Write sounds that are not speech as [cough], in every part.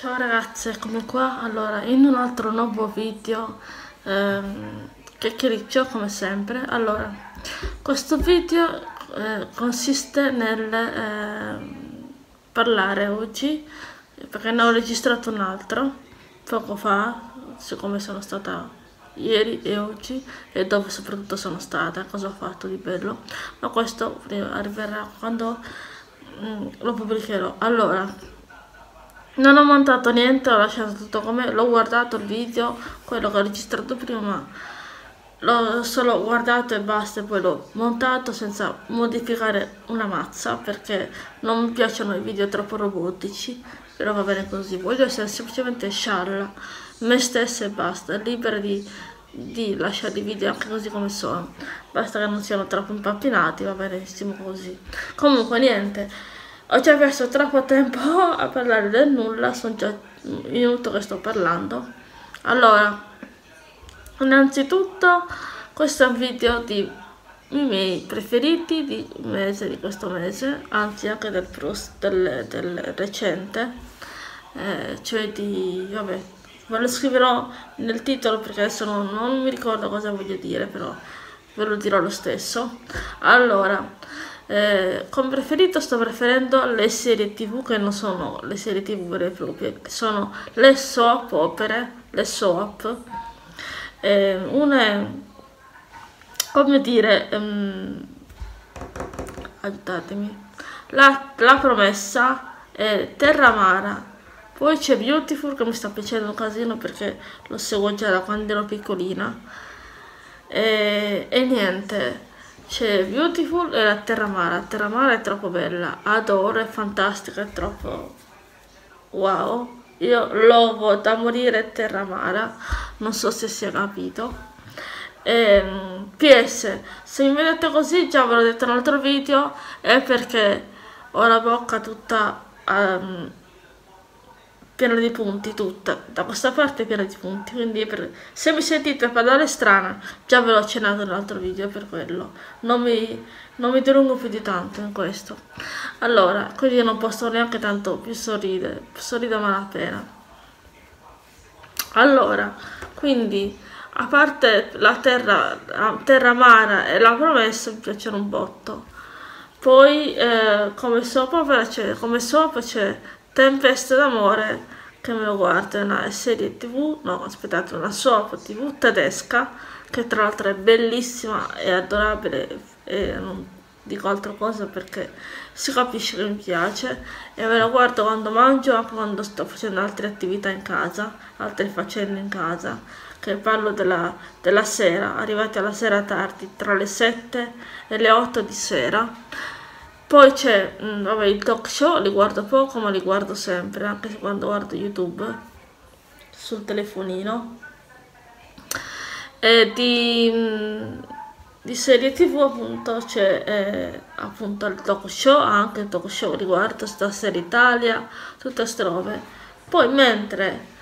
Ciao ragazze, come qua? Allora, in un altro nuovo video ehm, chiacchiericcio come sempre. Allora, questo video eh, consiste nel eh, parlare oggi perché ne ho registrato un altro poco fa, siccome sono stata ieri e oggi e dove soprattutto sono stata, cosa ho fatto di bello, ma questo arriverà quando mm, lo pubblicherò. Allora, non ho montato niente, ho lasciato tutto come l'ho guardato il video, quello che ho registrato prima, l'ho solo guardato e basta, poi l'ho montato senza modificare una mazza perché non mi piacciono i video troppo robotici, però va bene così, voglio essere semplicemente scialla, me stessa e basta, libera di, di lasciare i video anche così come sono, basta che non siano troppo impappinati, va benissimo così. Comunque niente. Ho già perso troppo tempo a parlare del nulla, sono già un minuto che sto parlando. Allora, innanzitutto questo è un video di i miei preferiti di mese di questo mese, anzi anche del, del, del recente, eh, cioè di, vabbè, ve lo scriverò nel titolo perché adesso non, non mi ricordo cosa voglio dire, però ve lo dirò lo stesso. Allora, eh, come preferito sto preferendo le serie tv che non sono le serie tv vere e proprie, sono le soap opere, le soap. Eh, una è, come dire, um, aiutatemi, la, la promessa è Terra Mara, poi c'è Beautiful che mi sta piacendo un casino perché lo seguo già da quando ero piccolina. E, e niente, c'è Beautiful e la Terramara. La Terramara è troppo bella, adoro, è fantastica, è troppo wow. Io lovo da morire Terramara, non so se si è capito. E, ehm, PS, se mi vedete così, già ve l'ho detto in un altro video, è perché ho la bocca tutta um, piena di punti tutta, da questa parte piena di punti, quindi per... se mi sentite parlare strana, già ve l'ho accennato nell'altro video per quello, non mi, non mi dilungo più di tanto in questo. Allora, quindi non posso neanche tanto più sorridere, sorrido a malapena. Allora, quindi, a parte la terra, la terra amara e la promessa, mi piacciono un botto. Poi, eh, come sopra c'è, Tempeste d'amore che me lo guardo, è una serie tv, no aspettate, una soap tv tedesca che tra l'altro è bellissima e adorabile e non dico altra cosa perché si capisce che mi piace e me lo guardo quando mangio anche quando sto facendo altre attività in casa, altre faccende in casa che parlo della, della sera, arrivati alla sera tardi, tra le 7 e le 8 di sera poi c'è, mm, vabbè, il talk show, li guardo poco, ma li guardo sempre, anche quando guardo YouTube sul telefonino. E di, mm, di serie tv appunto c'è eh, appunto il talk show, anche il talk show riguardo Stasera Italia, tutte queste robe. Poi mentre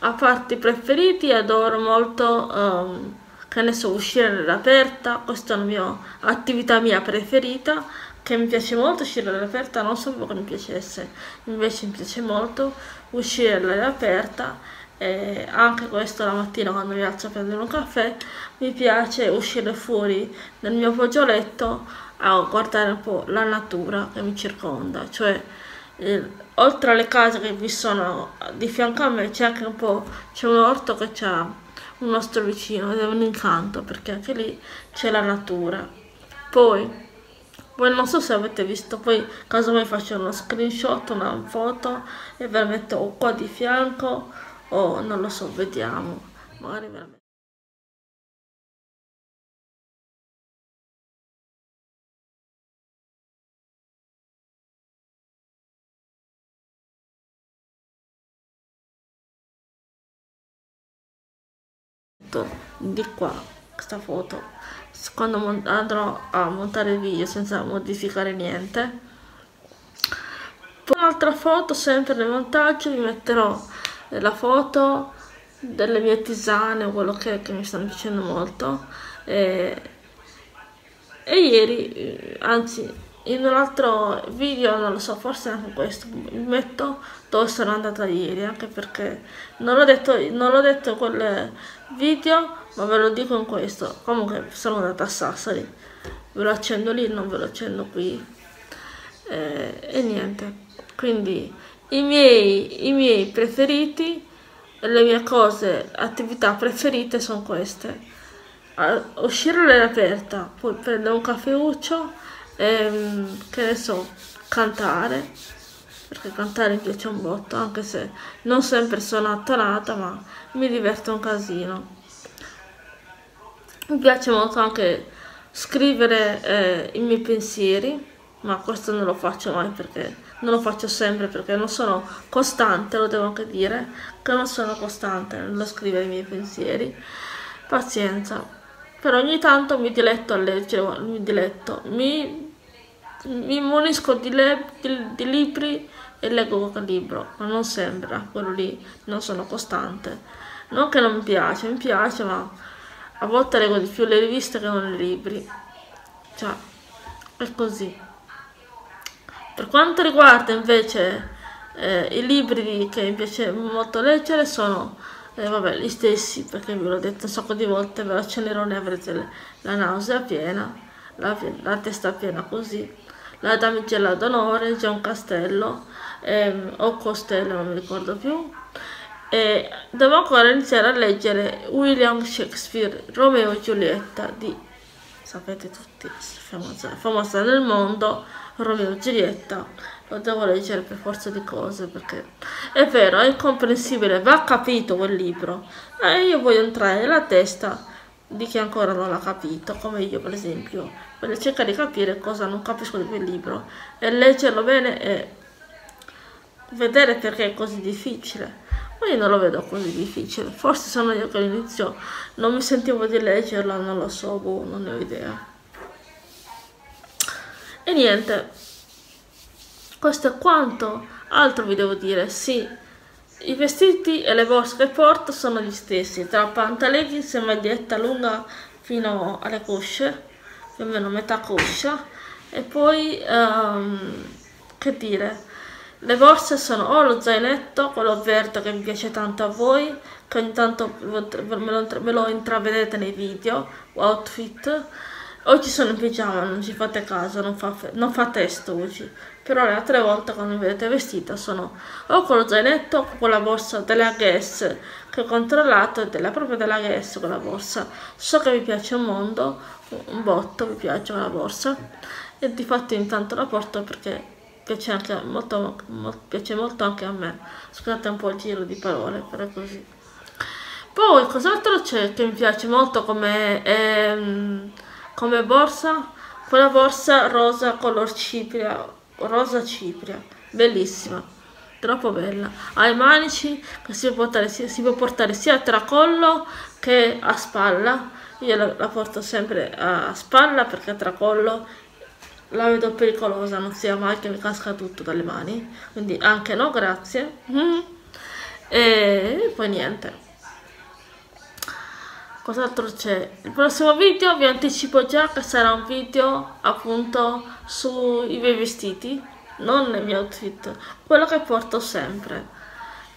a parti preferiti adoro molto um, che ne so uscire nell'aperta, questa è la mia attività mia preferita che mi piace molto uscire all'aperta, non sapevo che mi piacesse, invece mi piace molto uscire all'aperta e anche questo la mattina quando mi alzo a prendere un caffè mi piace uscire fuori nel mio poggioletto a guardare un po' la natura che mi circonda, cioè eh, oltre alle case che vi sono di fianco a me c'è anche un po' c'è un orto che c'ha un nostro vicino ed è un incanto perché anche lì c'è la natura. Poi poi non so se avete visto, poi casomai faccio uno screenshot, una foto e ve la metto qua di fianco o non lo so, vediamo. Magari veramente. di qua questa foto quando andrò a montare il video senza modificare niente. Poi un'altra foto sempre nel montaggio vi metterò la foto delle mie tisane o quello che, che mi stanno piacendo molto. E, e ieri anzi in un altro video, non lo so, forse anche questo, mi metto dove sono andata ieri, anche perché non l'ho detto, non detto quel video, ma ve lo dico in questo. Comunque sono andata a Sassari, ve lo accendo lì, non ve lo accendo qui. Eh, e niente, quindi i miei, i miei preferiti, le mie cose, attività preferite sono queste. uscire all'aperta, poi prendere un caffeuccio ehm, che ne so, cantare, perché cantare mi piace un botto, anche se non sempre sono attonata, ma mi diverte un casino. Mi piace molto anche scrivere eh, i miei pensieri, ma questo non lo faccio mai perché non lo faccio sempre perché non sono costante, lo devo anche dire, che non sono costante nello scrivere i miei pensieri. Pazienza. Però ogni tanto mi diletto a leggere, mi diletto, mi mi munisco di, di, di, libri e leggo qualche libro, ma non sembra, quello lì non sono costante. Non che non mi piace, mi piace, ma a volte leggo di più le riviste che non i libri. Cioè, è così. Per quanto riguarda invece eh, i libri che mi piace molto leggere sono eh, vabbè, gli stessi, perché vi l'ho detto un sacco di volte, ve la cenerone avrete la nausea piena, la, la testa piena così la damigella d'onore, Gian Castello ehm, o Costello, non mi ricordo più. E devo ancora iniziare a leggere William Shakespeare, Romeo e Giulietta di, sapete tutti, famosa, famosa nel mondo, Romeo e Giulietta. Lo devo leggere per forza di cose perché è vero, è incomprensibile, va capito quel libro. E io voglio entrare nella testa di chi ancora non l'ha capito, come io per esempio, per cercare di capire cosa non capisco di quel libro e leggerlo bene e vedere perché è così difficile. Ma io non lo vedo così difficile, forse sono io che all'inizio non mi sentivo di leggerlo, non lo so, boh, non ne ho idea. E niente, questo è quanto, altro vi devo dire, sì, i vestiti e le borse che porto sono gli stessi, tra pantaleggings e maglietta lunga fino alle cosce, più o meno metà coscia, e poi, um, che dire, le borse sono o lo zainetto, quello verde che mi piace tanto a voi, che ogni tanto me lo, me lo intravedete nei video, outfit, Oggi sono in pigiama, non ci fate caso, non fa, non fa testo oggi. Però le altre volte quando mi vedete vestita sono o con lo zainetto o con la borsa della Guess che ho controllato e della propria della Guess con la borsa. So che mi piace un mondo, un botto, mi piace la borsa e di fatto intanto la porto perché piace, anche molto, molto, piace molto anche a me. Scusate un po' il giro di parole, però è così. Poi cos'altro c'è che mi piace molto come... Ehm, come borsa? Quella borsa rosa color cipria rosa cipria. Bellissima. Troppo bella. Ha i manici che si può portare si può portare sia a tracollo che a spalla. Io la, la porto sempre a spalla perché a tracollo la vedo pericolosa non sia mai che mi casca tutto dalle mani. Quindi anche no grazie. Mm. e poi niente cos'altro c'è? Il prossimo video vi anticipo già che sarà un video appunto sui miei vestiti non nei miei outfit quello che porto sempre.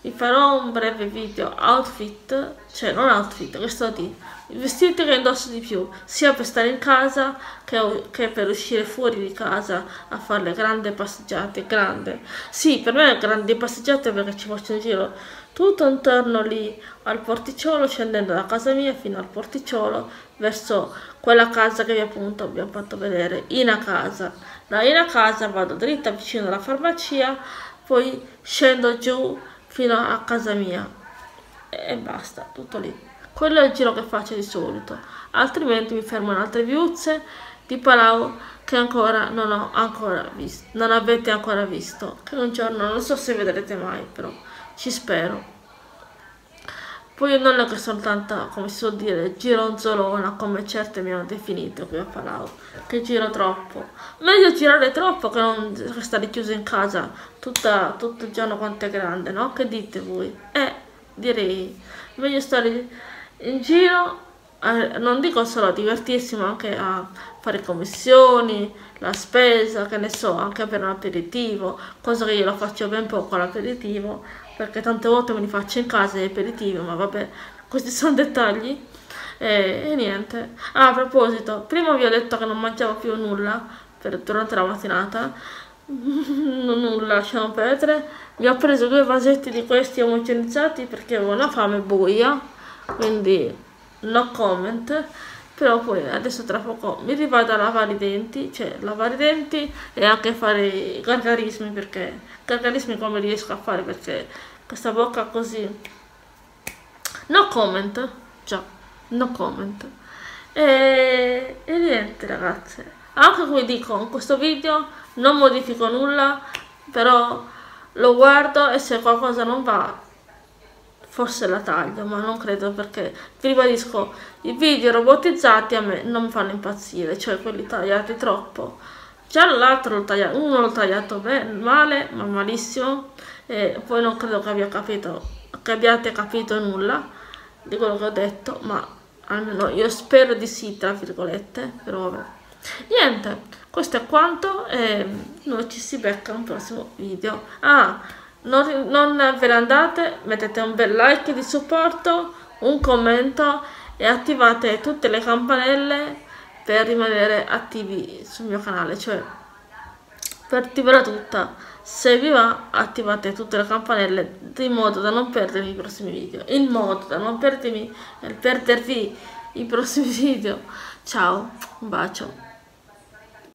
Vi farò un breve video outfit cioè non outfit questo di i vestiti che indosso di più sia per stare in casa che, che, per uscire fuori di casa a fare le grandi passeggiate grande. Sì per me grandi passeggiate perché ci faccio un giro tutto intorno lì al porticciolo scendendo da casa mia fino al porticciolo verso quella casa che vi appunto abbiamo fatto vedere in a casa. Da in a casa vado dritta vicino alla farmacia poi scendo giù fino a casa mia. E basta tutto lì. Quello è il giro che faccio di solito. Altrimenti mi fermo in altre viuzze di Palau che ancora non ho ancora visto non avete ancora visto che un giorno non so se vedrete mai però ci spero. Poi non è che sono tanta, come si suol dire, gironzolona, come certe mi hanno definito qui a Palau, che giro troppo. Meglio girare troppo che non stare chiuso in casa tutta, tutto il giorno quanto è grande, no? Che dite voi? Eh, direi, meglio stare in giro eh, non dico solo a divertirsi ma anche a fare commissioni, la spesa, che ne so, anche per un aperitivo, cosa che io lo faccio ben poco l'aperitivo, perché tante volte me li faccio in casa gli aperitivi, ma vabbè, questi [laughs] sono dettagli. E, e niente. Ah, a proposito, prima vi ho detto che non mangiavo più nulla per, durante la mattinata, [laughs] nulla, lasciamo perdere. Mi ho preso due vasetti di questi omogenizzati perché avevo una fame buia, quindi no comment però poi adesso tra poco mi rivado a lavare i denti, cioè lavare i denti e anche fare i gargarismi perché gargarismi come riesco a fare? Perché questa bocca così. No comment, già, no comment. E, e niente ragazze, anche qui dico in questo video non modifico nulla però lo guardo e se qualcosa non va forse la taglio, ma non credo perché, vi ribadisco, i video robotizzati a me non mi fanno impazzire, cioè quelli tagliati troppo. Già l'altro l'ho tagliato, uno l'ho tagliato bene, male, ma malissimo, e poi non credo che abbia capito, che abbiate capito nulla di quello che ho detto, ma almeno io spero di sì, tra virgolette, però vabbè. Niente, questo è quanto e noi ci si becca un prossimo video. Ah, non, non ve ne andate, mettete un bel like di supporto, un commento e attivate tutte le campanelle per rimanere attivi sul mio canale, cioè per attivarla tutta. Se vi va, attivate tutte le campanelle in modo da non perdermi i prossimi video, in modo da non perdermi, perdervi i prossimi video. [laughs] Ciao, un bacio.